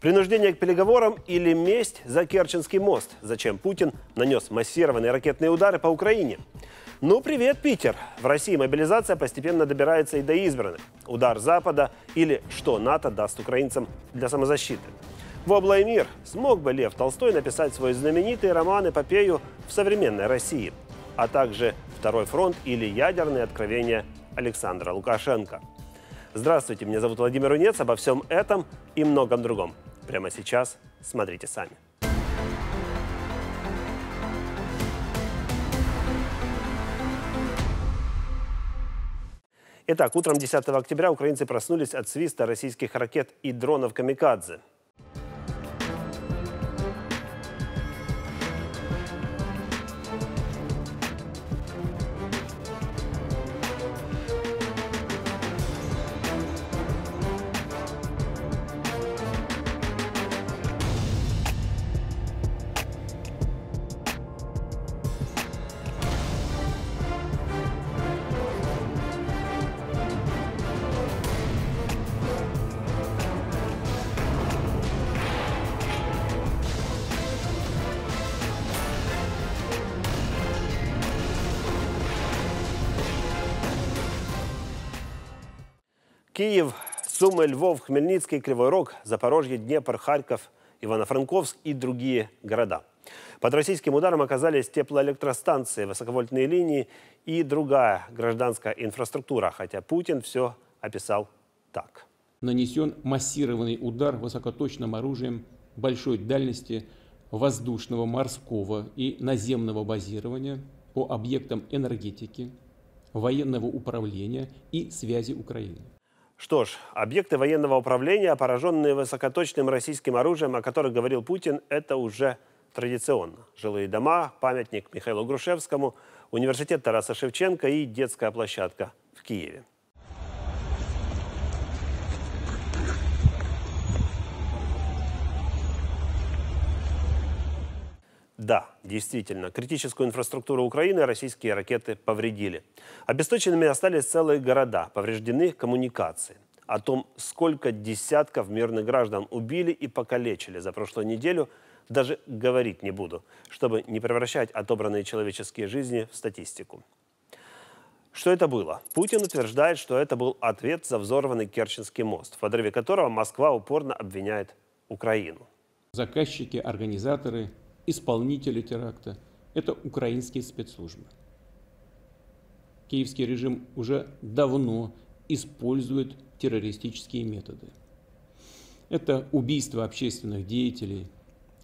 Принуждение к переговорам или месть за Керченский мост? Зачем Путин нанес массированные ракетные удары по Украине? Ну, привет, Питер! В России мобилизация постепенно добирается и до избранных. Удар Запада или что НАТО даст украинцам для самозащиты. Вобла и мир. Смог бы Лев Толстой написать свой знаменитый роман-эпопею в современной России? А также «Второй фронт» или «Ядерные откровения Александра Лукашенко». Здравствуйте, меня зовут Владимир Унец. Обо всем этом и многом другом. Прямо сейчас смотрите сами. Итак, утром 10 октября украинцы проснулись от свиста российских ракет и дронов «Камикадзе». Киев, Сумы, Львов, Хмельницкий, Кривой Рог, Запорожье, Днепр, Харьков, Ивано-Франковск и другие города. Под российским ударом оказались теплоэлектростанции, высоковольтные линии и другая гражданская инфраструктура, хотя Путин все описал так. Нанесен массированный удар высокоточным оружием большой дальности воздушного, морского и наземного базирования по объектам энергетики, военного управления и связи Украины. Что ж, объекты военного управления, пораженные высокоточным российским оружием, о которых говорил Путин, это уже традиционно. Жилые дома, памятник Михаилу Грушевскому, университет Тараса Шевченко и детская площадка в Киеве. Да, действительно, критическую инфраструктуру Украины российские ракеты повредили. Обесточенными остались целые города, повреждены коммуникации. О том, сколько десятков мирных граждан убили и покалечили за прошлую неделю, даже говорить не буду, чтобы не превращать отобранные человеческие жизни в статистику. Что это было? Путин утверждает, что это был ответ за взорванный Керченский мост, в подрыве которого Москва упорно обвиняет Украину. Заказчики, организаторы исполнители теракта – это украинские спецслужбы. Киевский режим уже давно использует террористические методы. Это убийство общественных деятелей,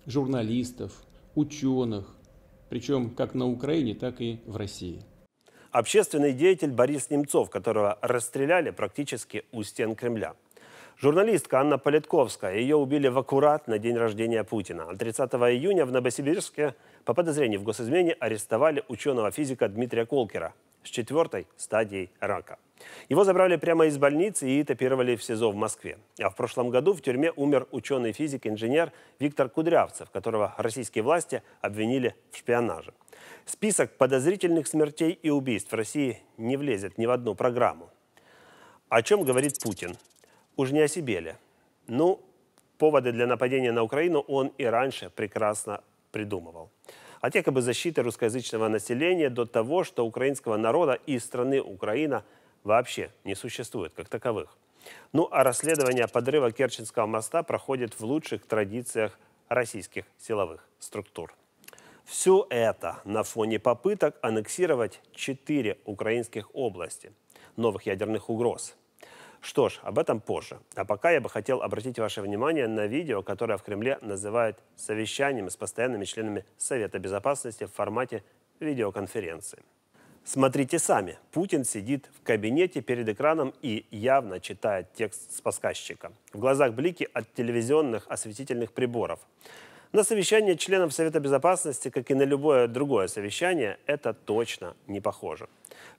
журналистов, ученых, причем как на Украине, так и в России. Общественный деятель Борис Немцов, которого расстреляли практически у стен Кремля – Журналистка Анна Политковская. Ее убили в аккурат на день рождения Путина. 30 июня в Новосибирске по подозрению в госизмене арестовали ученого-физика Дмитрия Колкера с четвертой стадией рака. Его забрали прямо из больницы и этапировали в СИЗО в Москве. А в прошлом году в тюрьме умер ученый-физик, инженер Виктор Кудрявцев, которого российские власти обвинили в шпионаже. Список подозрительных смертей и убийств в России не влезет ни в одну программу. О чем говорит Путин? Уж не о себе ли? Ну, поводы для нападения на Украину он и раньше прекрасно придумывал. От якобы защиты русскоязычного населения до того, что украинского народа и страны Украина вообще не существует как таковых. Ну а расследование подрыва Керченского моста проходит в лучших традициях российских силовых структур. Все это на фоне попыток аннексировать четыре украинских области, новых ядерных угроз – что ж, об этом позже. А пока я бы хотел обратить ваше внимание на видео, которое в Кремле называют совещанием с постоянными членами Совета Безопасности в формате видеоконференции. Смотрите сами. Путин сидит в кабинете перед экраном и явно читает текст с подсказчика. В глазах блики от телевизионных осветительных приборов. На совещание членов Совета Безопасности, как и на любое другое совещание, это точно не похоже.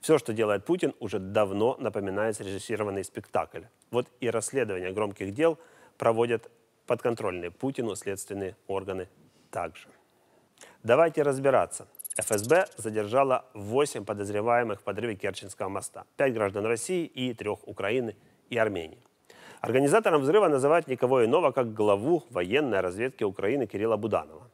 Все, что делает Путин, уже давно напоминает срежиссированный спектакль. Вот и расследование громких дел проводят подконтрольные Путину следственные органы также. Давайте разбираться. ФСБ задержала 8 подозреваемых в подрыве Керченского моста. 5 граждан России и 3 Украины и Армении. Организатором взрыва называют никого иного, как главу военной разведки Украины Кирилла Буданова.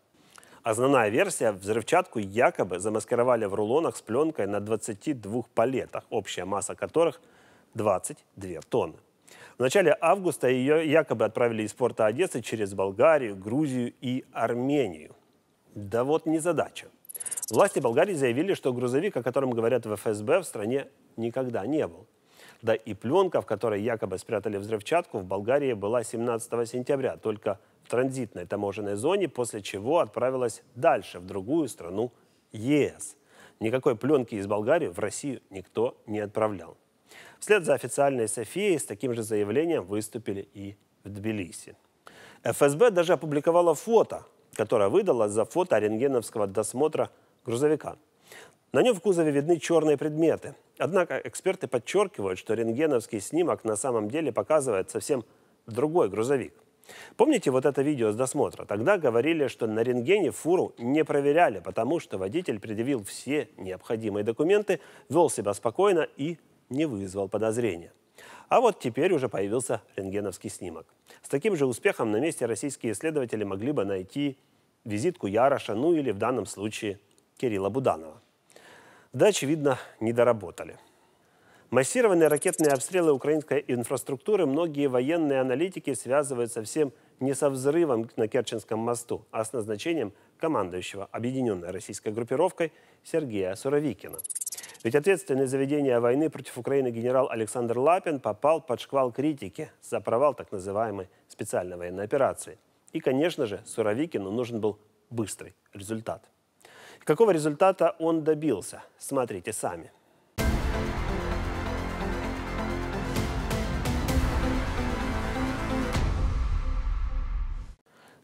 Основная версия – взрывчатку якобы замаскировали в рулонах с пленкой на 22 палетах, общая масса которых 22 тонны. В начале августа ее якобы отправили из порта Одессы через Болгарию, Грузию и Армению. Да вот не задача. Власти Болгарии заявили, что грузовик, о котором говорят в ФСБ, в стране никогда не был. Да и пленка, в которой якобы спрятали взрывчатку, в Болгарии была 17 сентября, только в транзитной таможенной зоне, после чего отправилась дальше, в другую страну ЕС. Никакой пленки из Болгарии в Россию никто не отправлял. Вслед за официальной Софией с таким же заявлением выступили и в Тбилиси. ФСБ даже опубликовала фото, которое выдало за фото рентгеновского досмотра грузовика. На нем в кузове видны черные предметы. Однако эксперты подчеркивают, что рентгеновский снимок на самом деле показывает совсем другой грузовик. Помните вот это видео с досмотра? Тогда говорили, что на рентгене фуру не проверяли, потому что водитель предъявил все необходимые документы, вел себя спокойно и не вызвал подозрения. А вот теперь уже появился рентгеновский снимок. С таким же успехом на месте российские исследователи могли бы найти визитку Яроша, ну или в данном случае Кирилла Буданова. Да, очевидно, не доработали. Массированные ракетные обстрелы украинской инфраструктуры многие военные аналитики связывают совсем не со взрывом на Керченском мосту, а с назначением командующего объединенной российской группировкой Сергея Суровикина. Ведь ответственный за ведение войны против Украины генерал Александр Лапин попал под шквал критики за провал так называемой специальной военной операции. И, конечно же, Суровикину нужен был быстрый результат. Какого результата он добился? Смотрите сами.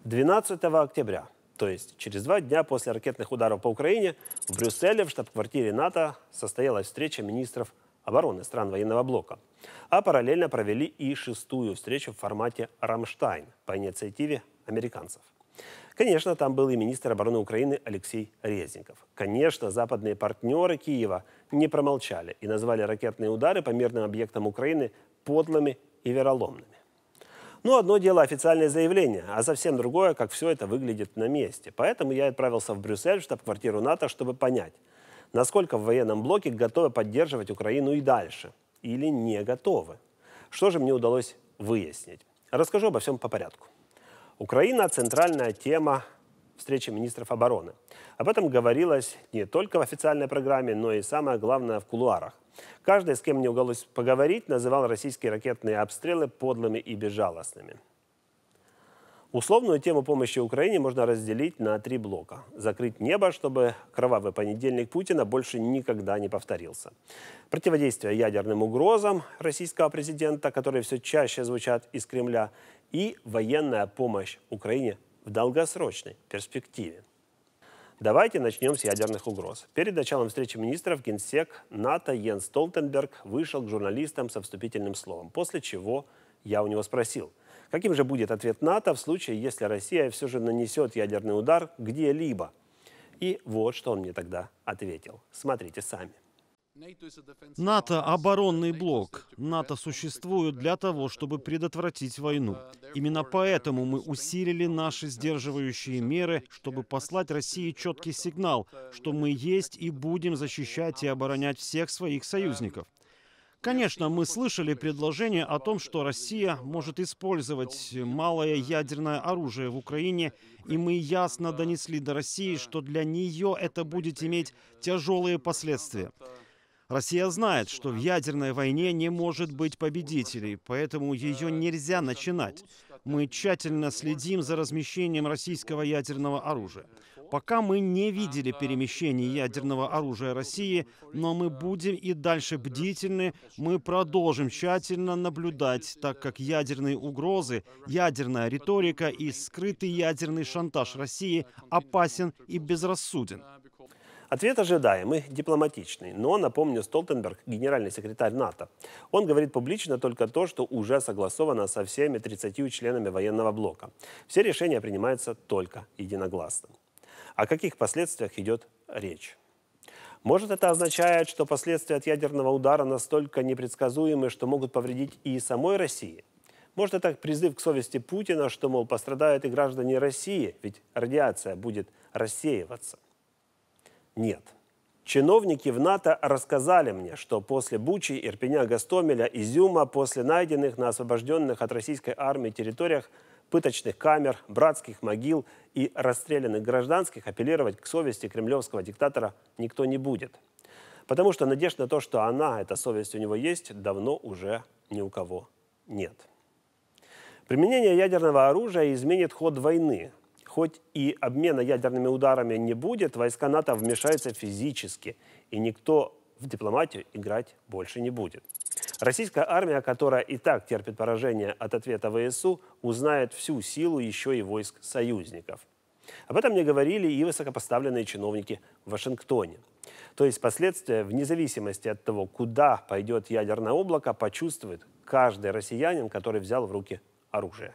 12 октября, то есть через два дня после ракетных ударов по Украине, в Брюсселе в штаб-квартире НАТО состоялась встреча министров обороны стран военного блока. А параллельно провели и шестую встречу в формате «Рамштайн» по инициативе американцев. Конечно, там был и министр обороны Украины Алексей Резников. Конечно, западные партнеры Киева не промолчали и назвали ракетные удары по мирным объектам Украины подлыми и вероломными. Но ну, одно дело официальное заявление, а совсем другое, как все это выглядит на месте. Поэтому я отправился в Брюссель, в штаб-квартиру НАТО, чтобы понять, насколько в военном блоке готовы поддерживать Украину и дальше, или не готовы. Что же мне удалось выяснить? Расскажу обо всем по порядку. Украина – центральная тема встречи министров обороны. Об этом говорилось не только в официальной программе, но и самое главное в кулуарах. Каждый, с кем мне удалось поговорить, называл российские ракетные обстрелы подлыми и безжалостными. Условную тему помощи Украине можно разделить на три блока. Закрыть небо, чтобы кровавый понедельник Путина больше никогда не повторился. Противодействие ядерным угрозам российского президента, которые все чаще звучат из Кремля. И военная помощь Украине в долгосрочной перспективе. Давайте начнем с ядерных угроз. Перед началом встречи министров генсек НАТО Йен Столтенберг вышел к журналистам со вступительным словом, после чего я у него спросил, каким же будет ответ НАТО в случае, если Россия все же нанесет ядерный удар где-либо. И вот что он мне тогда ответил. Смотрите сами. НАТО – оборонный блок. НАТО существует для того, чтобы предотвратить войну. Именно поэтому мы усилили наши сдерживающие меры, чтобы послать России четкий сигнал, что мы есть и будем защищать и оборонять всех своих союзников. Конечно, мы слышали предложение о том, что Россия может использовать малое ядерное оружие в Украине, и мы ясно донесли до России, что для нее это будет иметь тяжелые последствия. Россия знает, что в ядерной войне не может быть победителей, поэтому ее нельзя начинать. Мы тщательно следим за размещением российского ядерного оружия. Пока мы не видели перемещений ядерного оружия России, но мы будем и дальше бдительны, мы продолжим тщательно наблюдать, так как ядерные угрозы, ядерная риторика и скрытый ядерный шантаж России опасен и безрассуден. Ответ ожидаемый, дипломатичный. Но, напомню, Столтенберг – генеральный секретарь НАТО. Он говорит публично только то, что уже согласовано со всеми 30 членами военного блока. Все решения принимаются только единогласно. О каких последствиях идет речь? Может, это означает, что последствия от ядерного удара настолько непредсказуемы, что могут повредить и самой России? Может, это призыв к совести Путина, что, мол, пострадают и граждане России, ведь радиация будет рассеиваться? Нет. Чиновники в НАТО рассказали мне, что после Бучи, Ирпеня, Гастомеля, Изюма, после найденных на освобожденных от российской армии территориях пыточных камер, братских могил и расстрелянных гражданских апеллировать к совести кремлевского диктатора никто не будет. Потому что надежд на то, что она, эта совесть у него есть, давно уже ни у кого нет. Применение ядерного оружия изменит ход войны, Хоть и обмена ядерными ударами не будет, войска НАТО вмешаются физически, и никто в дипломатию играть больше не будет. Российская армия, которая и так терпит поражение от ответа ВСУ, узнает всю силу еще и войск союзников. Об этом мне говорили и высокопоставленные чиновники в Вашингтоне. То есть последствия, вне зависимости от того, куда пойдет ядерное облако, почувствует каждый россиянин, который взял в руки оружие.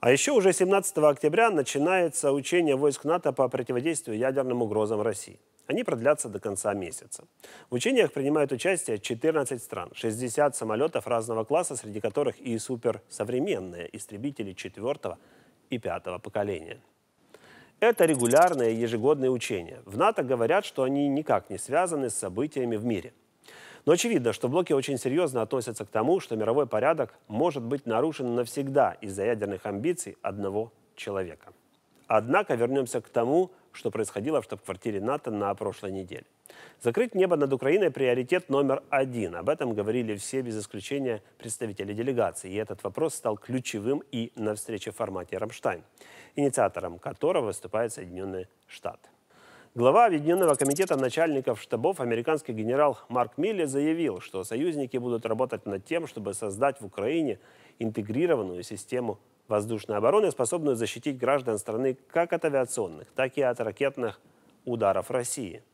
А еще уже 17 октября начинается учение войск НАТО по противодействию ядерным угрозам России. Они продлятся до конца месяца. В учениях принимают участие 14 стран, 60 самолетов разного класса, среди которых и суперсовременные истребители 4 и 5 поколения. Это регулярные ежегодные учения. В НАТО говорят, что они никак не связаны с событиями в мире – но очевидно, что блоки очень серьезно относятся к тому, что мировой порядок может быть нарушен навсегда из-за ядерных амбиций одного человека. Однако вернемся к тому, что происходило в штаб-квартире НАТО на прошлой неделе. Закрыть небо над Украиной – приоритет номер один. Об этом говорили все без исключения представители делегации. И этот вопрос стал ключевым и на встрече в формате «Рамштайн», инициатором которого выступают Соединенные Штаты. Глава Объединенного комитета начальников штабов, американский генерал Марк Милли, заявил, что союзники будут работать над тем, чтобы создать в Украине интегрированную систему воздушной обороны, способную защитить граждан страны как от авиационных, так и от ракетных ударов России –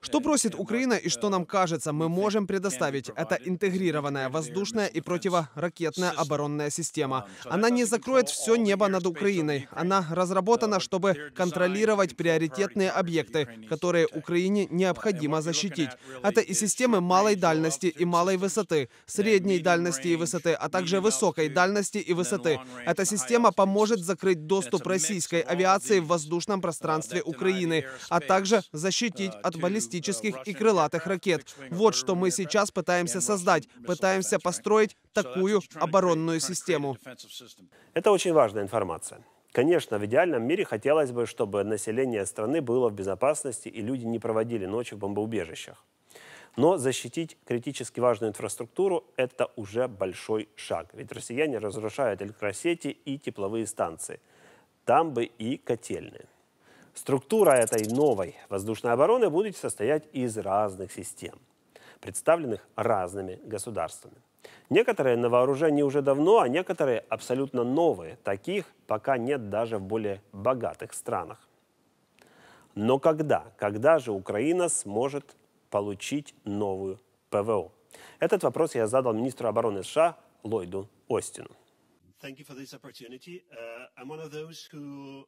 что просит Украина и что нам кажется, мы можем предоставить. Это интегрированная воздушная и противоракетная оборонная система. Она не закроет все небо над Украиной. Она разработана, чтобы контролировать приоритетные объекты, которые Украине необходимо защитить. Это и системы малой дальности и малой высоты, средней дальности и высоты, а также высокой дальности и высоты. Эта система поможет закрыть доступ российской авиации в воздушном пространстве Украины Украины, а также защитить от баллистических и крылатых ракет. Вот что мы сейчас пытаемся создать. Пытаемся построить такую оборонную систему. Это очень важная информация. Конечно, в идеальном мире хотелось бы, чтобы население страны было в безопасности и люди не проводили ночи в бомбоубежищах. Но защитить критически важную инфраструктуру – это уже большой шаг. Ведь россияне разрушают электросети и тепловые станции. Там бы и котельные. Структура этой новой воздушной обороны будет состоять из разных систем, представленных разными государствами. Некоторые на вооружении уже давно, а некоторые абсолютно новые. Таких пока нет даже в более богатых странах. Но когда? Когда же Украина сможет получить новую ПВО? Этот вопрос я задал министру обороны США Ллойду Остину. Thank you for this opportunity. Uh, I'm one of those who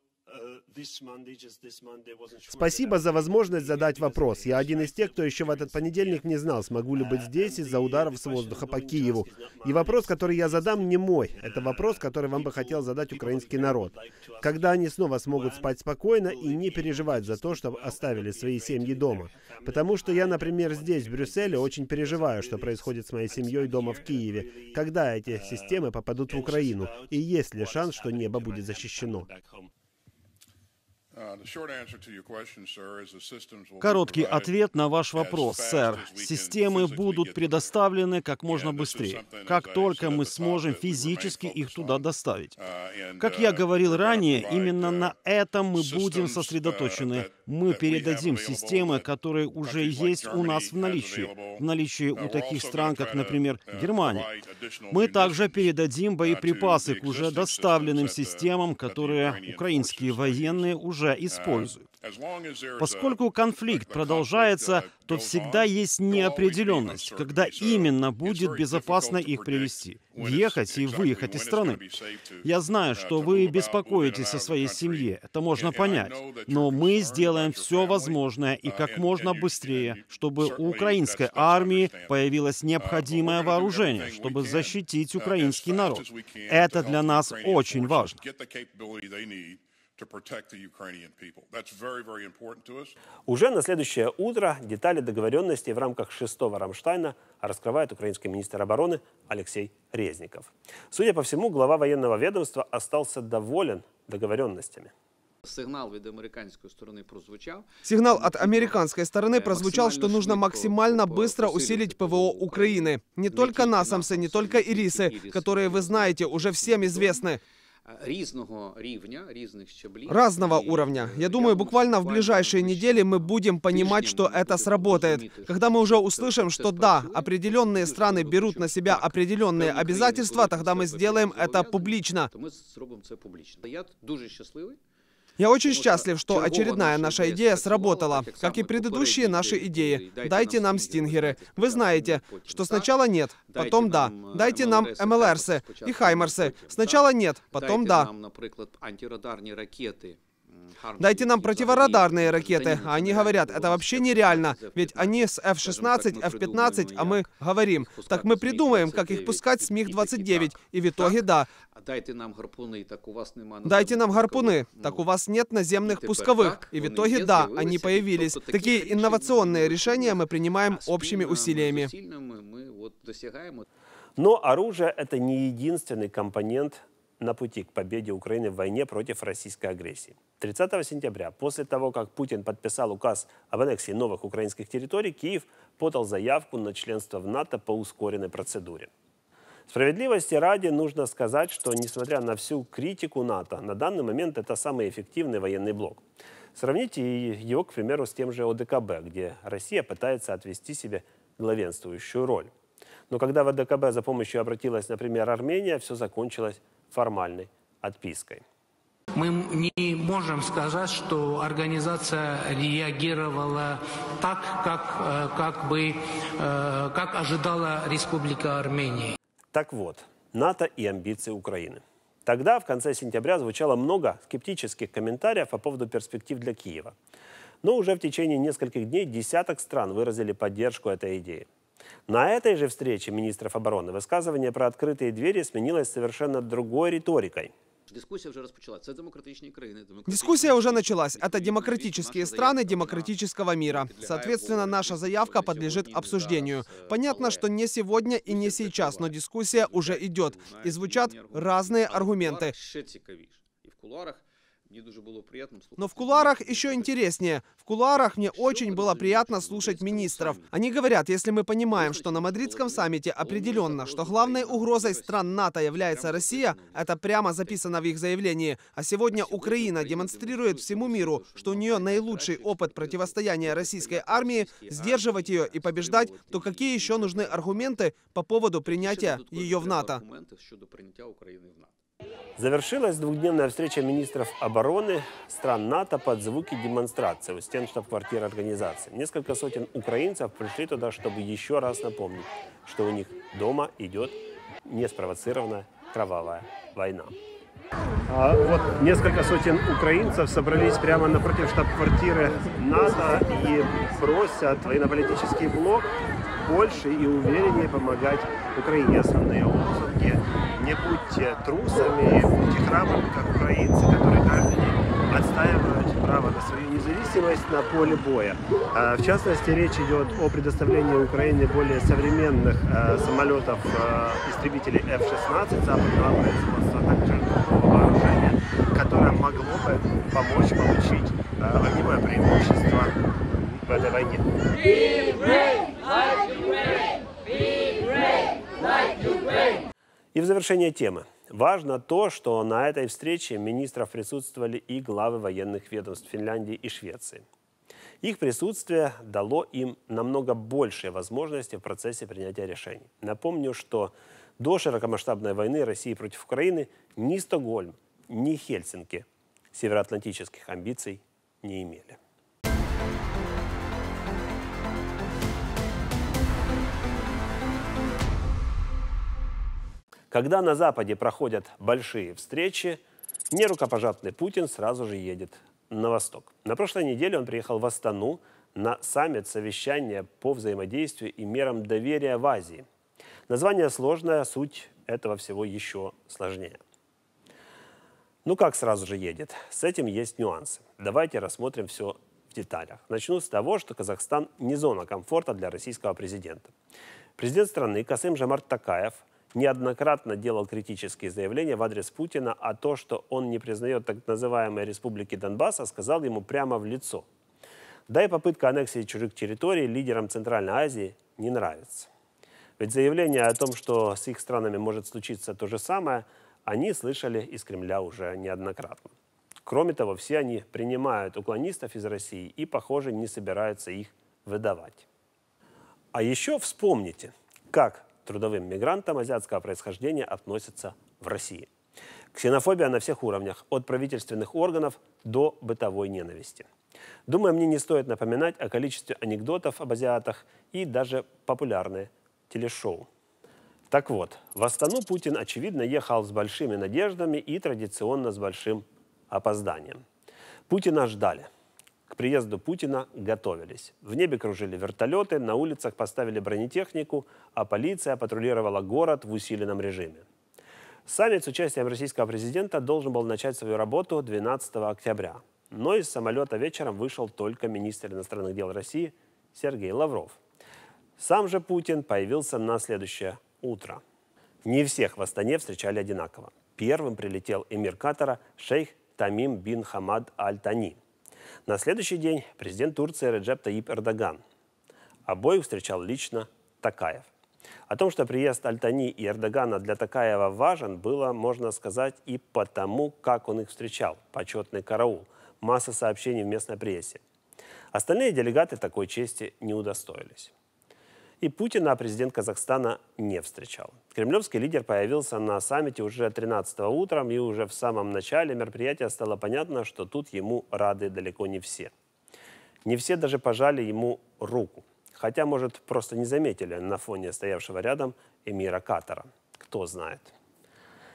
Спасибо за возможность задать вопрос. Я один из тех, кто еще в этот понедельник не знал, смогу ли быть здесь из-за ударов с воздуха по Киеву. И вопрос, который я задам, не мой. Это вопрос, который вам бы хотел задать украинский народ. Когда они снова смогут спать спокойно и не переживать за то, что оставили свои семьи дома. Потому что я, например, здесь, в Брюсселе, очень переживаю, что происходит с моей семьей дома в Киеве, когда эти системы попадут в Украину, и есть ли шанс, что небо будет защищено. Uh, Короткий ответ на ваш вопрос, сэр. Системы будут предоставлены как можно быстрее, как только мы сможем физически их туда доставить. Uh, как я uh, говорил ранее, именно на этом мы будем сосредоточены. Мы передадим системы, которые уже есть у нас в наличии, в наличии у таких стран, как, например, Германия. Мы также передадим боеприпасы к уже доставленным системам, которые украинские военные уже уже используют. Поскольку конфликт продолжается, то всегда есть неопределенность, когда именно будет безопасно их привести, въехать и выехать из страны. Я знаю, что вы беспокоитесь о своей семье, это можно понять, но мы сделаем все возможное и как можно быстрее, чтобы у украинской армии появилось необходимое вооружение, чтобы защитить украинский народ. Это для нас очень важно. Уже на следующее утро детали договоренности в рамках шестого Рамштайна раскрывает украинский министр обороны Алексей Резников. Судя по всему, глава военного ведомства остался доволен договоренностями. Сигнал від американської. Сигнал от американской стороны прозвучал, что нужно максимально быстро усилить ПВО Украины. Не только «Насамсы», не только «Ирисы», которые, вы знаете, уже всем известны Різного рівня, різних щаблів. разного уровня. Я думаю, буквально в ближайшие недели мы будем понимать, что это сработает. Когда мы уже услышим, что да, определенные страны берут на себя определенные обязательства, тогда мы сделаем это публично. То ми зробимо це публічно. Я дуже щасливий. Я очень счастлив, что очередная наша идея сработала, как и предыдущие наши идеи. Дайте нам стингеры. Вы знаете, что сначала нет, потом да. Дайте нам МЛРсы и Хаймерсы. Сначала нет, потом да. нам, наприклад, антирадарні ракети. м, Дайте нам які противорадарные взагалі ракеты, Україні а они не говорят, это вообще нереально, F-15, ведь они с F-16, Скажем так, мы F-15, а мы придумаем, говорим, спускать так мы с придумаем, как их МиГ-29 пускать с и МиГ-29, таки и в итоге да. А дайте нам гарпуни, так у вас нема Дайте нам наземних гарпуны, пускових. так Ну, у вас нет наземных теперь пусковых, так, и в вони итоге є, да, з'явилися. они появились. Тобто таких Такие рішень инновационные ми решения мы принимаем а общими спільними усилиями. зусиллями ми от досягаємо Но оружие – это не единственный компонент на пути к победе Украины в войне против российской агрессии. 30 сентября, после того, как Путин подписал указ об аннексии новых украинских территорий, Киев подал заявку на членство в НАТО по ускоренной процедуре. Справедливости ради нужно сказать, что несмотря на всю критику НАТО, на данный момент это самый эффективный военный блок. Сравните его, к примеру, с тем же ОДКБ, где Россия пытается отвести себе главенствующую роль. Но когда в ОДКБ за помощью обратилась, например, Армения, все закончилось формальной отпиской. Мы не можем сказать, что организация реагировала так, как, э, как бы, э, как ожидала Республика Армения. Так вот, НАТО и амбиции Украины. Тогда, в конце сентября, звучало много скептических комментариев по поводу перспектив для Киева. Но уже в течение нескольких дней десяток стран выразили поддержку этой идеи. На этой же встрече министров обороны высказывание про открытые двери сменилось совершенно другой риторикой. Дискусія вже розпочала. Це демократичні країни. демократичні Дискуссия уже країни. началась. Это Відповідно, демократические наша страны заявка, демократического мира. підлягає Соответственно, обговоренню. наша заявка подлежит Сьогодні, обсуждению. зараз, е, Понятно, але что не сегодня и не дискусія сейчас, но триває. дискуссия уже идет. И звучат разные Але в аргументы. кулуарах ще цікавіше. І в кулуарах мені дуже було приємно слухати. Но в кулуарах еще интереснее. В кулуарах мне очень было приятно слушать министров. Они говорят, если мы понимаем, что на мадридском саммите определенно, что главной угрозой стран НАТО является Россия, это прямо записано в их заявлении. А сегодня Украина демонстрирует всему миру, что у нее наилучший опыт противостояния российской армии, сдерживать ее и побеждать, то какие еще нужны аргументы по поводу Ще принятия додаткові ее в треба НАТО? Завершилась двухдневная встреча министров обороны стран НАТО под звуки демонстрации у стен штаб-квартиры организации. Несколько сотен украинцев пришли туда, чтобы еще раз напомнить, что у них дома идет неспровоцированная кровавая война. А вот несколько сотен украинцев собрались прямо напротив штаб-квартиры НАТО и просят военно-политический блок больше и увереннее помогать Украине. Основные лозунги «Не будьте трусами, будьте храбрыми, как украинцы, которые каждый день отстаивают право на свою независимость на поле боя». А, В частности, речь идет о предоставлении Украине более современных э, самолетов э, истребителей F-16 западного производства, а также вооружения, которое могло бы помочь получить огневое преимущество в этой войне. И в завершение темы. Важно то, что на этой встрече министров присутствовали и главы военных ведомств Финляндии и Швеции. Их присутствие дало им намного большие возможности в процессе принятия решений. Напомню, что до широкомасштабной войны России против Украины ни Стокгольм, ни Хельсинки североатлантических амбиций не имели. Когда на Западе проходят большие встречи, нерукопожатный Путин сразу же едет на восток. На прошлой неделе он приехал в Астану на саммит совещания по взаимодействию и мерам доверия в Азии. Название сложное, суть этого всего еще сложнее. Ну как сразу же едет? С этим есть нюансы. Давайте рассмотрим все в деталях. Начну с того, что Казахстан не зона комфорта для российского президента. Президент страны Касым Жамарт Такаев – неоднократно делал критические заявления в адрес Путина, а то, что он не признает так называемые республики Донбасса, сказал ему прямо в лицо. Да и попытка аннексии чужих территорий лидерам Центральной Азии не нравится. Ведь заявление о том, что с их странами может случиться то же самое, они слышали из Кремля уже неоднократно. Кроме того, все они принимают уклонистов из России и, похоже, не собираются их выдавать. А еще вспомните, как трудовым мигрантам азиатского происхождения относятся в России. Ксенофобия на всех уровнях, от правительственных органов до бытовой ненависти. Думаю, мне не стоит напоминать о количестве анекдотов об азиатах и даже популярные телешоу. Так вот, в Астану Путин, очевидно, ехал с большими надеждами и традиционно с большим опозданием. Путина ждали – приезду Путина готовились. В небе кружили вертолеты, на улицах поставили бронетехнику, а полиция патрулировала город в усиленном режиме. Саммит с участием российского президента должен был начать свою работу 12 октября. Но из самолета вечером вышел только министр иностранных дел России Сергей Лавров. Сам же Путин появился на следующее утро. Не всех в Астане встречали одинаково. Первым прилетел эмир Катара шейх Тамим бин Хамад Аль-Тани – на следующий день президент Турции Реджеп Таип Эрдоган. Обоих встречал лично Такаев. О том, что приезд Альтани и Эрдогана для Такаева важен, было, можно сказать, и потому, как он их встречал. Почетный караул. Масса сообщений в местной прессе. Остальные делегаты такой чести не удостоились. И Путина президент Казахстана не встречал. Кремлевский лидер появился на саммите уже 13 утром, и уже в самом начале мероприятия стало понятно, что тут ему рады далеко не все. Не все даже пожали ему руку. Хотя, может, просто не заметили на фоне стоявшего рядом эмира Катара. Кто знает.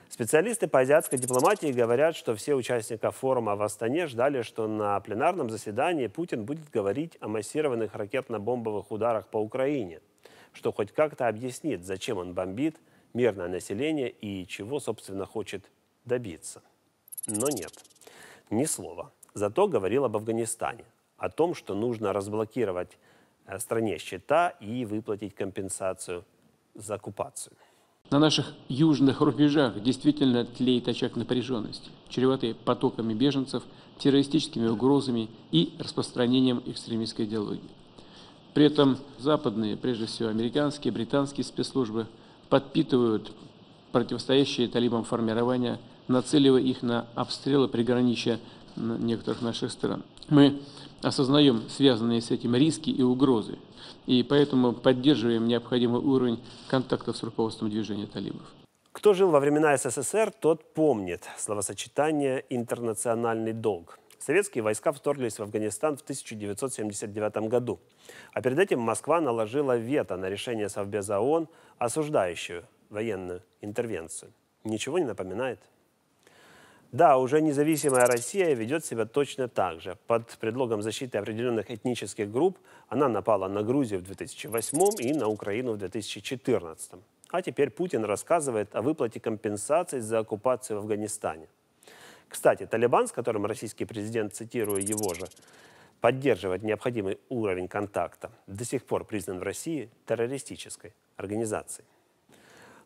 Специалисты по азиатской дипломатии говорят, что все участники форума в Астане ждали, что на пленарном заседании Путин будет говорить о массированных ракетно-бомбовых ударах по Украине – что хоть как-то объяснит, зачем он бомбит мирное население и чего, собственно, хочет добиться. Но нет, ни слова. Зато говорил об Афганистане, о том, что нужно разблокировать э, стране счета и выплатить компенсацию за оккупацию. На наших южных рубежах действительно тлеет очаг напряженности, чреватый потоками беженцев, террористическими угрозами и распространением экстремистской идеологии. При этом западные, прежде всего американские, британские спецслужбы подпитывают противостоящие талибам формирования, нацеливая их на обстрелы приграничья некоторых наших стран. Мы осознаем связанные с этим риски и угрозы, и поэтому поддерживаем необходимый уровень контактов с руководством движения талибов. Кто жил во времена СССР, тот помнит словосочетание «интернациональный долг». Советские войска вторглись в Афганистан в 1979 году. А перед этим Москва наложила вето на решение Совбеза ООН, осуждающую военную интервенцию. Ничего не напоминает? Да, уже независимая Россия ведет себя точно так же. Под предлогом защиты определенных этнических групп она напала на Грузию в 2008 и на Украину в 2014. А теперь Путин рассказывает о выплате компенсаций за оккупацию в Афганистане. Кстати, Талибан, с которым российский президент, цитирую его же, поддерживает необходимый уровень контакта, до сих пор признан в России террористической организацией.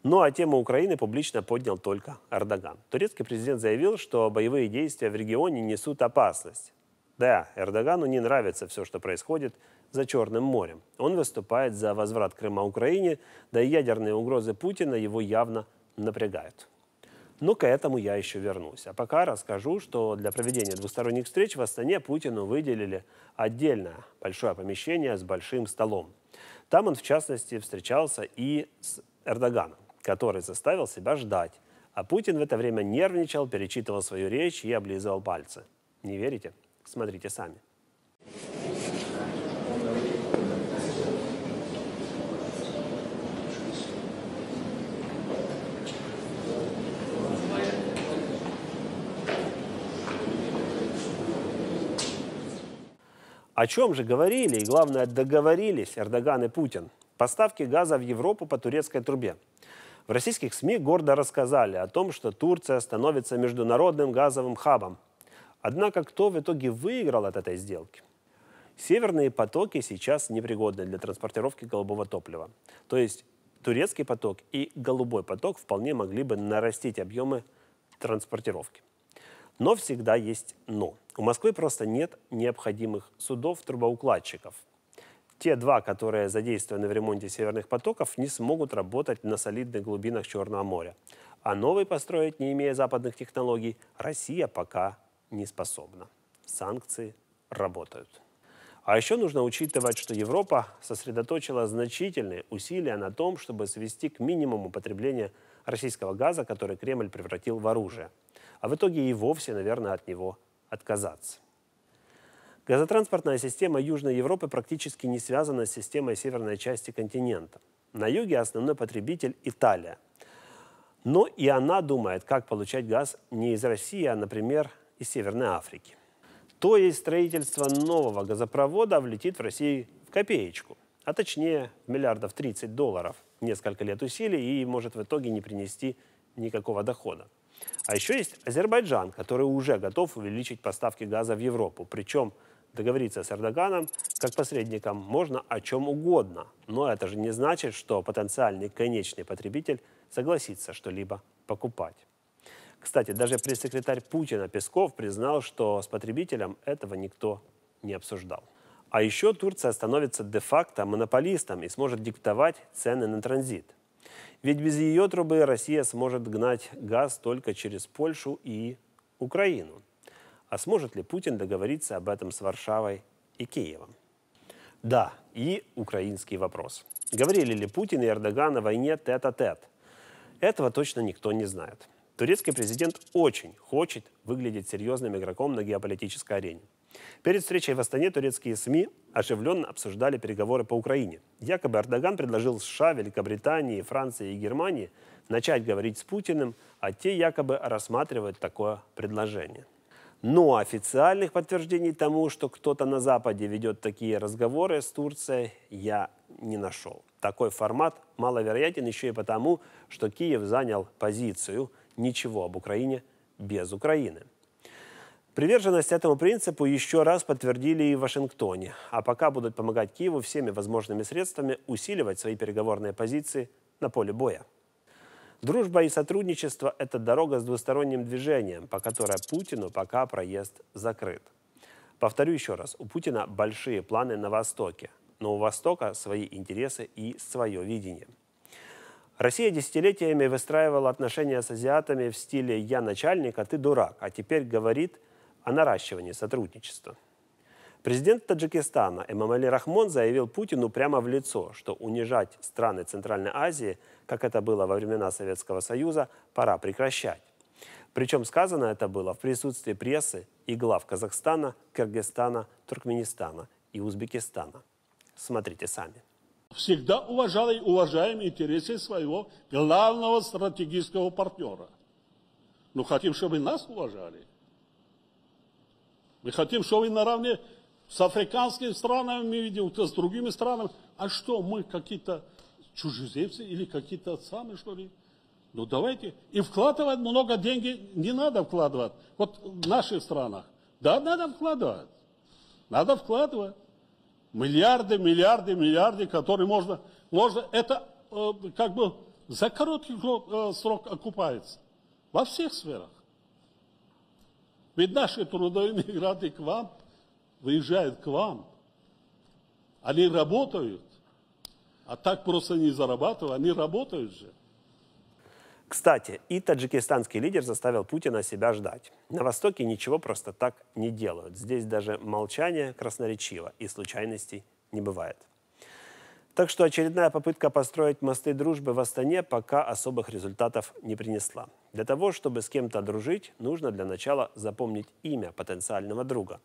Ну а тему Украины публично поднял только Эрдоган. Турецкий президент заявил, что боевые действия в регионе несут опасность. Да, Эрдогану не нравится все, что происходит за Черным морем. Он выступает за возврат Крыма Украине, да и ядерные угрозы Путина его явно напрягают. Но к этому я еще вернусь. А пока расскажу, что для проведения двусторонних встреч в Астане Путину выделили отдельное большое помещение с большим столом. Там он, в частности, встречался и с Эрдоганом, который заставил себя ждать. А Путин в это время нервничал, перечитывал свою речь и облизывал пальцы. Не верите? Смотрите сами. О чем же говорили и, главное, договорились Эрдоган и Путин? Поставки газа в Европу по турецкой трубе. В российских СМИ гордо рассказали о том, что Турция становится международным газовым хабом. Однако кто в итоге выиграл от этой сделки? Северные потоки сейчас непригодны для транспортировки голубого топлива. То есть турецкий поток и голубой поток вполне могли бы нарастить объемы транспортировки. Но всегда есть «но». У Москвы просто нет необходимых судов-трубоукладчиков. Те два, которые задействованы в ремонте северных потоков, не смогут работать на солидных глубинах Черного моря. А новый построить, не имея западных технологий, Россия пока не способна. Санкции работают. А еще нужно учитывать, что Европа сосредоточила значительные усилия на том, чтобы свести к минимуму потребление российского газа, который Кремль превратил в оружие – а в итоге и вовсе, наверное, от него отказаться. Газотранспортная система Южной Европы практически не связана с системой северной части континента. На юге основной потребитель – Италия. Но и она думает, как получать газ не из России, а, например, из Северной Африки. То есть строительство нового газопровода влетит в Россию в копеечку, а точнее в миллиардов 30 долларов. Несколько лет усилий и может в итоге не принести никакого дохода. А еще есть Азербайджан, который уже готов увеличить поставки газа в Европу. Причем договориться с Эрдоганом как посредником можно о чем угодно. Но это же не значит, что потенциальный конечный потребитель согласится что-либо покупать. Кстати, даже пресс-секретарь Путина Песков признал, что с потребителем этого никто не обсуждал. А еще Турция становится де-факто монополистом и сможет диктовать цены на транзит. Ведь без ее трубы Россия сможет гнать газ только через Польшу и Украину. А сможет ли Путин договориться об этом с Варшавой и Киевом? Да, и украинский вопрос. Говорили ли Путин и Эрдоган о войне тет-а-тет? -тет? Этого точно никто не знает. Турецкий президент очень хочет выглядеть серьезным игроком на геополитической арене. Перед встречей в Астане турецкие СМИ оживленно обсуждали переговоры по Украине. Якобы Эрдоган предложил США, Великобритании, Франции и Германии начать говорить с Путиным, а те якобы рассматривают такое предложение. Но официальных подтверждений тому, что кто-то на Западе ведет такие разговоры с Турцией, я не нашел. Такой формат маловероятен еще и потому, что Киев занял позицию «ничего об Украине без Украины». Приверженность этому принципу еще раз подтвердили и в Вашингтоне, а пока будут помогать Киеву всеми возможными средствами усиливать свои переговорные позиции на поле боя. Дружба и сотрудничество – это дорога с двусторонним движением, по которой Путину пока проезд закрыт. Повторю еще раз, у Путина большие планы на Востоке, но у Востока свои интересы и свое видение. Россия десятилетиями выстраивала отношения с азиатами в стиле «я начальник, а ты дурак», а теперь говорит – о наращивании сотрудничества. Президент Таджикистана Эмамали Рахмон заявил Путину прямо в лицо, что унижать страны Центральной Азии, как это было во времена Советского Союза, пора прекращать. Причем сказано это было в присутствии прессы и глав Казахстана, Кыргызстана, Туркменистана и Узбекистана. Смотрите сами. Всегда уважал и уважаем интересы своего главного стратегического партнера. Но хотим, чтобы нас уважали – мы хотим, чтобы наравне с африканскими странами, мы видим, с другими странами. А что, мы какие-то чужеземцы или какие-то сами, что ли? Ну давайте. И вкладывать много денег не надо вкладывать. Вот в наших странах. Да, надо вкладывать. Надо вкладывать. Миллиарды, миллиарды, миллиарды, которые можно, можно это э, как бы за короткий э, срок окупается. Во всех сферах. Ведь наши трудовые мигранты к вам, выезжают к вам, они работают, а так просто не зарабатывают, они работают же. Кстати, и таджикистанский лидер заставил Путина себя ждать. На Востоке ничего просто так не делают. Здесь даже молчание красноречиво и случайностей не бывает. Так что очередная попытка построить мосты дружбы в Астане пока особых результатов не принесла. Для того, чтобы с кем-то дружить, нужно для начала запомнить имя потенциального друга.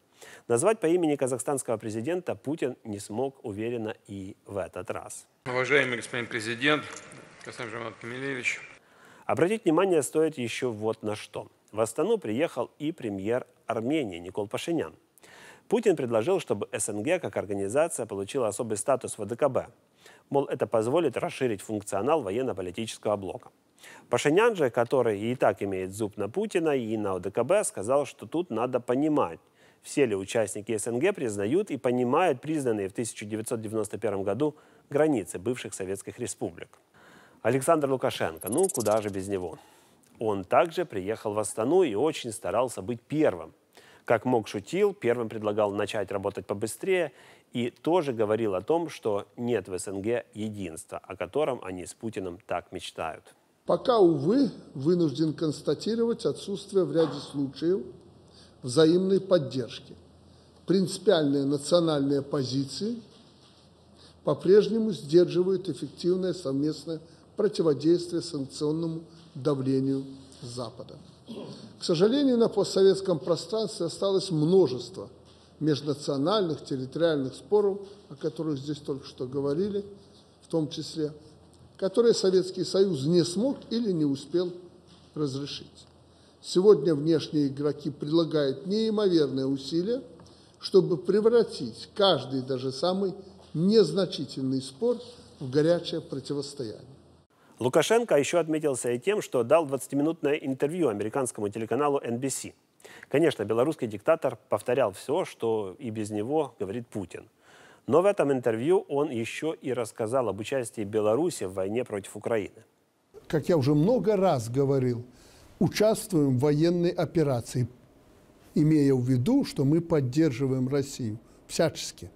Назвать по имени казахстанского президента Путин не смог уверенно и в этот раз. Уважаемый господин президент, Касым Жамат Камилевич. Обратить внимание стоит еще вот на что. В Астану приехал и премьер Армении Никол Пашинян. Путин предложил, чтобы СНГ как организация получила особый статус ВДКБ. Мол, это позволит расширить функционал военно-политического блока. Пашинян же, который и так имеет зуб на Путина и на ОДКБ, сказал, что тут надо понимать, все ли участники СНГ признают и понимают признанные в 1991 году границы бывших советских республик. Александр Лукашенко, ну куда же без него. Он также приехал в Астану и очень старался быть первым как мог шутил, первым предлагал начать работать побыстрее и тоже говорил о том, что нет в СНГ единства, о котором они с Путиным так мечтают. Пока, увы, вынужден констатировать отсутствие в ряде случаев взаимной поддержки. Принципиальные национальные позиции по-прежнему сдерживают эффективное совместное противодействие санкционному давлению Запада. К сожалению, на постсоветском пространстве осталось множество межнациональных, территориальных споров, о которых здесь только что говорили, в том числе, которые Советский Союз не смог или не успел разрешить. Сегодня внешние игроки прилагают неимоверные усилия, чтобы превратить каждый, даже самый незначительный спор в горячее противостояние. Лукашенко еще отметился и тем, что дал 20-минутное интервью американскому телеканалу NBC. Конечно, белорусский диктатор повторял все, что и без него говорит Путин. Но в этом интервью он еще и рассказал об участии Беларуси в войне против Украины. Как я уже много раз говорил, участвуем в военной операции, имея в виду, что мы поддерживаем Россию всячески.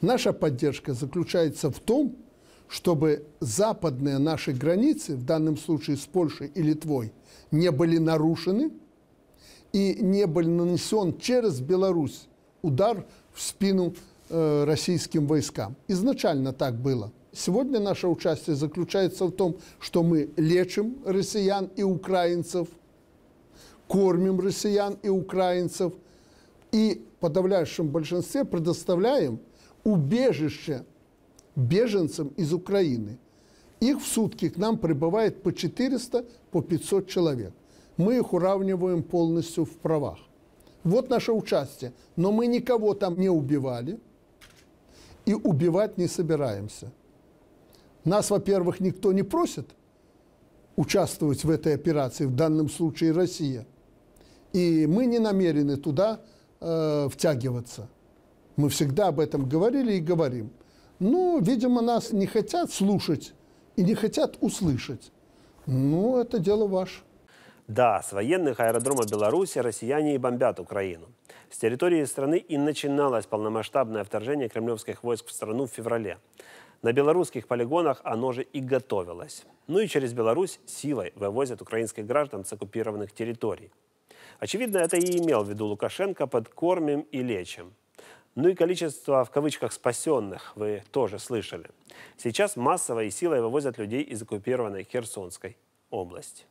Наша поддержка заключается в том, чтобы западные наши границы, в данном случае с Польшей и Литвой, не были нарушены и не был нанесен через Беларусь удар в спину э, российским войскам. Изначально так было. Сегодня наше участие заключается в том, что мы лечим россиян и украинцев, кормим россиян и украинцев и в подавляющем большинстве предоставляем убежище беженцам из Украины. Их в сутки к нам прибывает по 400, по 500 человек. Мы их уравниваем полностью в правах. Вот наше участие. Но мы никого там не убивали и убивать не собираемся. Нас, во-первых, никто не просит участвовать в этой операции, в данном случае Россия. И мы не намерены туда э, втягиваться. Мы всегда об этом говорили и говорим. Ну, видимо, нас не хотят слушать и не хотят услышать. Ну, это дело ваше. Да, с военных аэродромов Беларуси россияне и бомбят Украину. С территории страны и начиналось полномасштабное вторжение кремлевских войск в страну в феврале. На белорусских полигонах оно же и готовилось. Ну и через Беларусь силой вывозят украинских граждан с оккупированных территорий. Очевидно, это и имел в виду Лукашенко под «кормим и лечим». Ну и количество, в кавычках, спасенных вы тоже слышали. Сейчас массово и силой вывозят людей из оккупированной Херсонской области.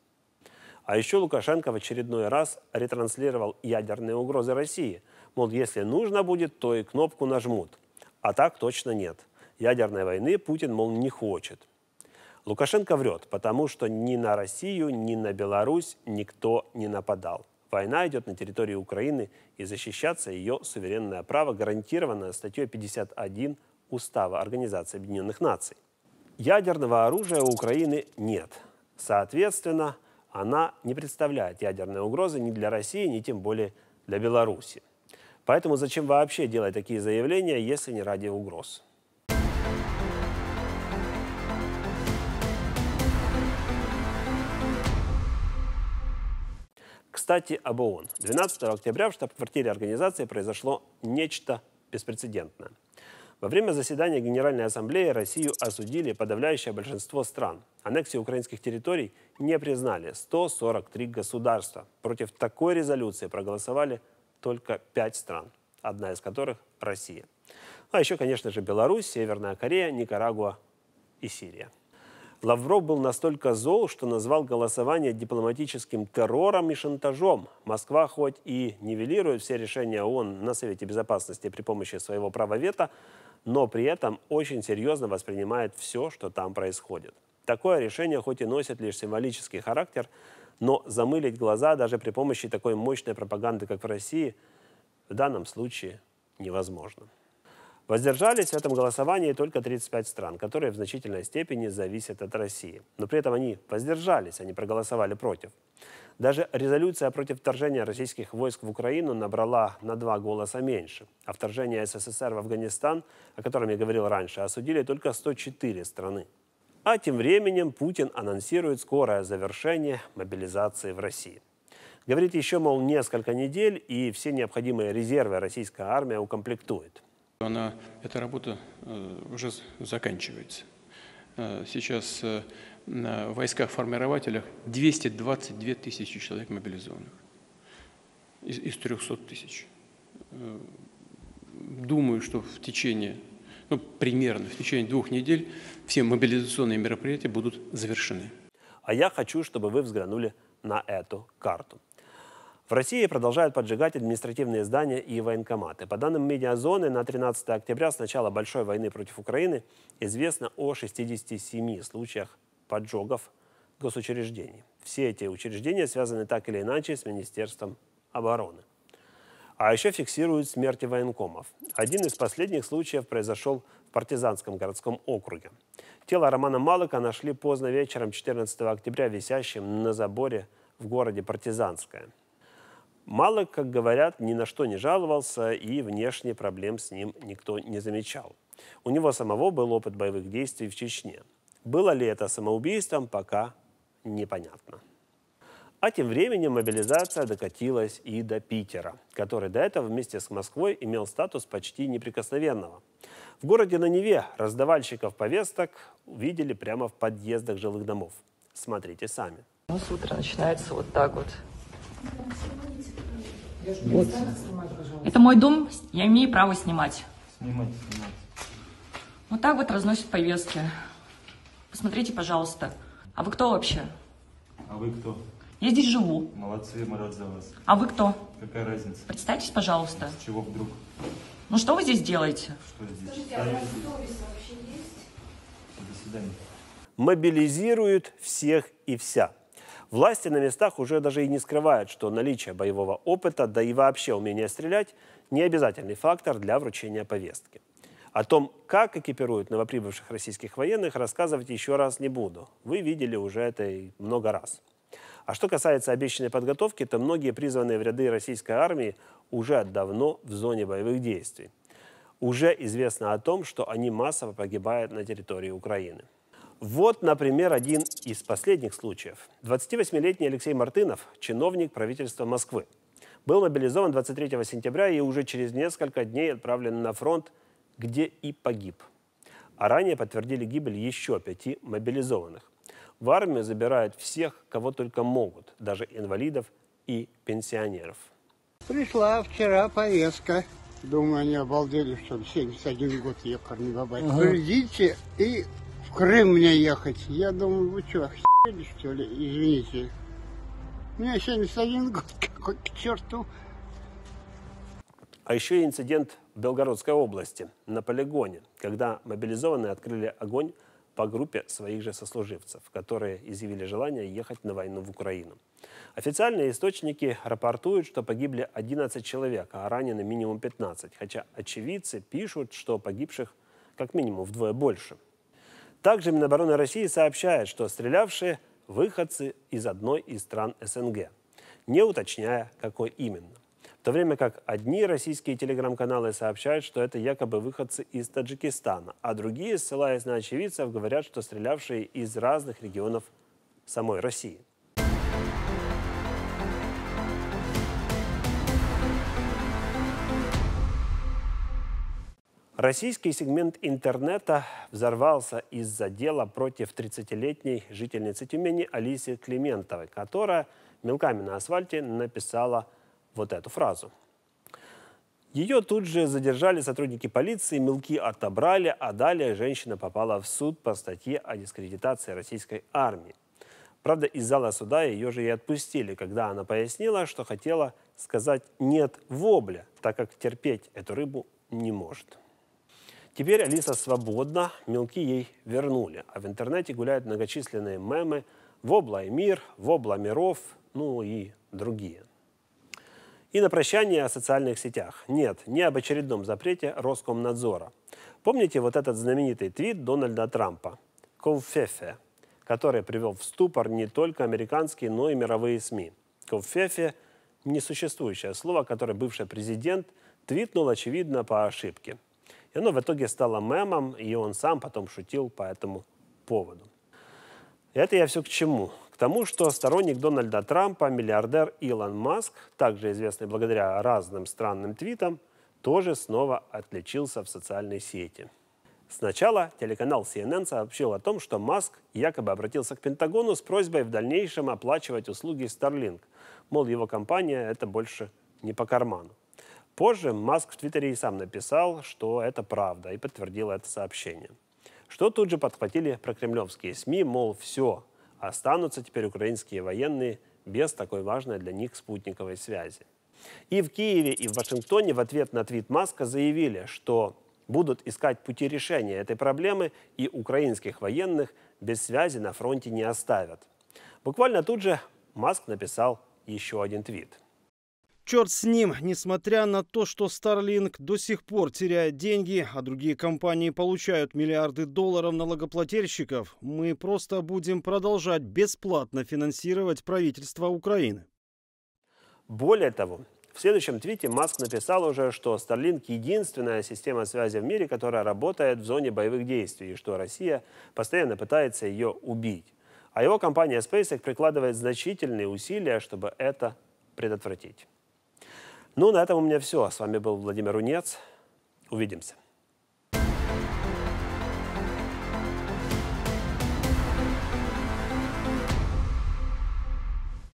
А еще Лукашенко в очередной раз ретранслировал ядерные угрозы России. Мол, если нужно будет, то и кнопку нажмут. А так точно нет. Ядерной войны Путин, мол, не хочет. Лукашенко врет, потому что ни на Россию, ни на Беларусь никто не нападал. Война идет на территории Украины, и защищаться ее суверенное право гарантировано статьей 51 Устава Организации Объединенных Наций. Ядерного оружия у Украины нет. Соответственно, она не представляет ядерной угрозы ни для России, ни тем более для Беларуси. Поэтому зачем вообще делать такие заявления, если не ради угроз? Кстати, об ООН. 12 октября в штаб-квартире организации произошло нечто беспрецедентное. Во время заседания Генеральной Ассамблеи Россию осудили подавляющее большинство стран. Аннексию украинских территорий не признали 143 государства. Против такой резолюции проголосовали только пять стран, одна из которых – Россия. А еще, конечно же, Беларусь, Северная Корея, Никарагуа и Сирия. Лавров был настолько зол, что назвал голосование дипломатическим террором и шантажом. Москва хоть и нивелирует все решения ООН на Совете Безопасности при помощи своего права вето, но при этом очень серьезно воспринимает все, что там происходит. Такое решение хоть и носит лишь символический характер, но замылить глаза даже при помощи такой мощной пропаганды, как в России, в данном случае невозможно. Воздержались в этом голосовании только 35 стран, которые в значительной степени зависят от России. Но при этом они воздержались, они проголосовали против. Даже резолюция против вторжения российских войск в Украину набрала на два голоса меньше. А вторжение СССР в Афганистан, о котором я говорил раньше, осудили только 104 страны. А тем временем Путин анонсирует скорое завершение мобилизации в России. Говорит еще, мол, несколько недель, и все необходимые резервы российская армия укомплектует. Она, эта работа э, уже заканчивается. Э, сейчас э, в войсках-формирователях 222 тысячи человек мобилизованных из, из 300 тысяч. Думаю, что в течение, ну, примерно в течение двух недель все мобилизационные мероприятия будут завершены. А я хочу, чтобы вы взглянули на эту карту. В России продолжают поджигать административные здания и военкоматы. По данным медиазоны, на 13 октября с начала большой войны против Украины известно о 67 случаях поджогов госучреждений. Все эти учреждения связаны так или иначе с Министерством обороны. А еще фиксируют смерти военкомов. Один из последних случаев произошел в партизанском городском округе. Тело Романа Малыка нашли поздно вечером 14 октября висящим на заборе в городе Партизанское. Малык, как говорят, ни на что не жаловался и внешне проблем с ним никто не замечал. У него самого был опыт боевых действий в Чечне. Было ли это самоубийством, пока непонятно. А тем временем мобилизация докатилась и до Питера, который до этого вместе с Москвой имел статус почти неприкосновенного. В городе на Неве раздавальщиков повесток увидели прямо в подъездах жилых домов. Смотрите сами. Ну, с утра начинается вот так вот. Вот. Это мой дом, я имею право снимать. Снимать, снимать. Вот так вот разносят повестки. Посмотрите, пожалуйста. А вы кто вообще? А вы кто? Я здесь живу. Молодцы, мы рад за вас. А вы кто? Какая разница? Представьтесь, пожалуйста. С чего вдруг? Ну что вы здесь делаете? Что здесь? Скажите, а вообще есть? До свидания. Мобилизируют всех и вся. Власти на местах уже даже и не скрывают, что наличие боевого опыта, да и вообще умение стрелять, не обязательный фактор для вручения повестки. О том, как экипируют новоприбывших российских военных, рассказывать еще раз не буду. Вы видели уже это и много раз. А что касается обещанной подготовки, то многие призванные в ряды российской армии уже давно в зоне боевых действий. Уже известно о том, что они массово погибают на территории Украины. Вот, например, один из последних случаев. 28-летний Алексей Мартынов, чиновник правительства Москвы, был мобилизован 23 сентября и уже через несколько дней отправлен на фронт, где и погиб. А ранее подтвердили гибель еще пяти мобилизованных. В армию забирают всех, кого только могут, даже инвалидов и пенсионеров. Пришла вчера повестка. Думаю, они обалдели, что ли, 71 год ехали, не бабай. Ага. Ждите и Крым мне ехать. Я думаю, вы что, охуели, что ли? Извините. Меня 71 год, какой к черту. А еще инцидент в Белгородской области, на полигоне, когда мобилизованные открыли огонь по группе своих же сослуживцев, которые изъявили желание ехать на войну в Украину. Официальные источники рапортуют, что погибли 11 человек, а ранены минимум 15, хотя очевидцы пишут, что погибших как минимум вдвое больше. Также Минобороны России сообщает, что стрелявшие выходцы из одной из стран СНГ, не уточняя, какой именно. В то время как одни российские телеграм-каналы сообщают, что это якобы выходцы из Таджикистана, а другие, ссылаясь на очевидцев, говорят, что стрелявшие из разных регионов самой России. Российский сегмент интернета взорвался из-за дела против 30-летней жительницы Тюмени Алисы Климентовой, которая мелками на асфальте написала вот эту фразу. Ее тут же задержали сотрудники полиции, мелки отобрали, а далее женщина попала в суд по статье о дискредитации российской армии. Правда, из зала суда ее же и отпустили, когда она пояснила, что хотела сказать «нет» вобле, так как терпеть эту рыбу не может. Теперь Алиса свободна, мелки ей вернули, а в интернете гуляют многочисленные мемы «Вобла и мир», «Вобла миров», ну и другие. И на прощание о социальных сетях. Нет, не об очередном запрете Роскомнадзора. Помните вот этот знаменитый твит Дональда Трампа? Ковфефе, который привел в ступор не только американские, но и мировые СМИ. Ковфефе – несуществующее слово, которое бывший президент твитнул, очевидно, по ошибке. И оно в итоге стало мемом, и он сам потом шутил по этому поводу. И это я все к чему? К тому, что сторонник Дональда Трампа, миллиардер Илон Маск, также известный благодаря разным странным твитам, тоже снова отличился в социальной сети. Сначала телеканал CNN сообщил о том, что Маск якобы обратился к Пентагону с просьбой в дальнейшем оплачивать услуги Starlink. Мол, его компания это больше не по карману. Позже Маск в Твиттере и сам написал, что это правда, и подтвердил это сообщение. Что тут же подхватили прокремлевские СМИ, мол, все, останутся теперь украинские военные без такой важной для них спутниковой связи. И в Киеве, и в Вашингтоне в ответ на твит Маска заявили, что будут искать пути решения этой проблемы и украинских военных без связи на фронте не оставят. Буквально тут же Маск написал еще один твит – Черт с ним, несмотря на то, что Starlink до сих пор теряет деньги, а другие компании получают миллиарды долларов налогоплательщиков, мы просто будем продолжать бесплатно финансировать правительство Украины. Более того, в следующем твите Маск написал уже, что Starlink – единственная система связи в мире, которая работает в зоне боевых действий, и что Россия постоянно пытается ее убить. А его компания SpaceX прикладывает значительные усилия, чтобы это предотвратить. Ну, на этом у меня все. С вами был Владимир Унец. Увидимся.